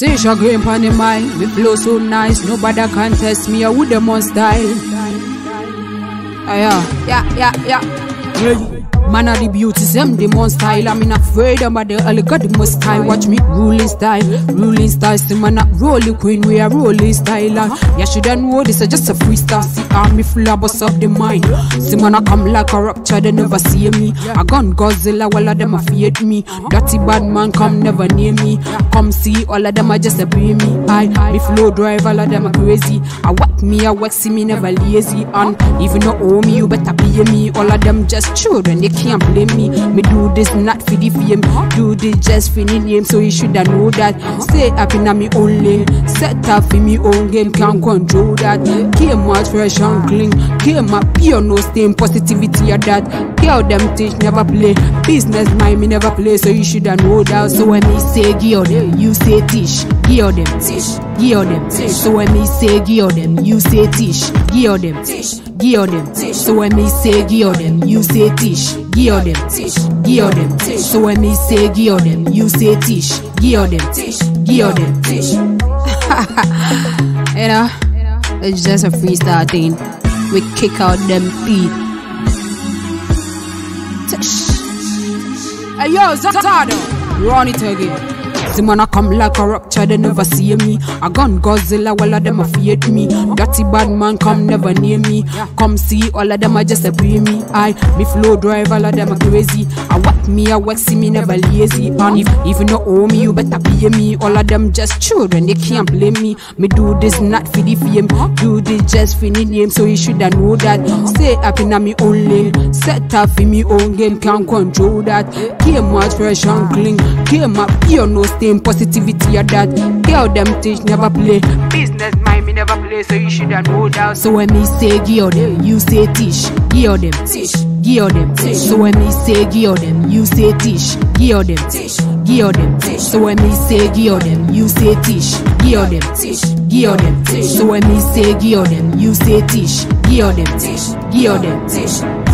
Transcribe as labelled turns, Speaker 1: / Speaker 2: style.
Speaker 1: Tisha green pon the mind, me flow so nice, nobody can test me. I with them on style. Ah, yeah, yeah, yeah, yeah. Hey. Man of the beauty, them the most style. I'm not afraid of the only got the most style. Watch me ruling style, ruling style. See man not rolling queen, we are rolling style. And you shouldn't know this is just a freestyle. See army full of bust up the mind. See man I come like a rupture, they never see me. I gun Godzilla, all of them afraid me. Dirty bad man come never near me. Come see all of them are just a me. I me flow drive, all of them are crazy. I work me, I work see me never lazy. And even though owe me, you better pay me. All of them just children, they can't blame me. Me do this not for the fame, do this just for the name. So you shoulda know that. Stay happy in me lane, set up for me own game, can't control that. Came out fresh and clean, came up pure no stain, positivity of that. Girl them teach never play, business mind me never play. So you shoulda know that. So when me say give them, you say tish, give them tish, give them. So when me say give them, you say tish, give them tish, give them tish. So when me say give them, you say tish, give them tish, give them tish. So when me say give them, you say tish, give them tish, give them tish. you know, it's just a freestyle thing. We kick out them. Tish. Hey yo, Zado, run it again. See man I come like a rupture, they never see me. I gun Godzilla, all of them afraid me. Dirty bad man come never near me. Come see, all of them are just a be me. I me flow drive, all of them are crazy. I work me, I work see me never lazy. And if even no owe me, you better pay me. All of them just children, they can't blame me. Me do this not for the fame, do this just for the name. So you shoulda know that. Stay happy na me own lane, set up in me own game, can't control that. Came out fresh and clean, came up pure no stain, positivity of that. Girl them teach never play, business mind me never play, so you shoulda know that. So when me say give them, you say tish, give them tish, give them tish. So when me say give them, you say tish, give them tish, give them tish. So when me say give them, you say tish, give them tish, give them tish. So when me say give them, you say tish, give them tish, give them tish.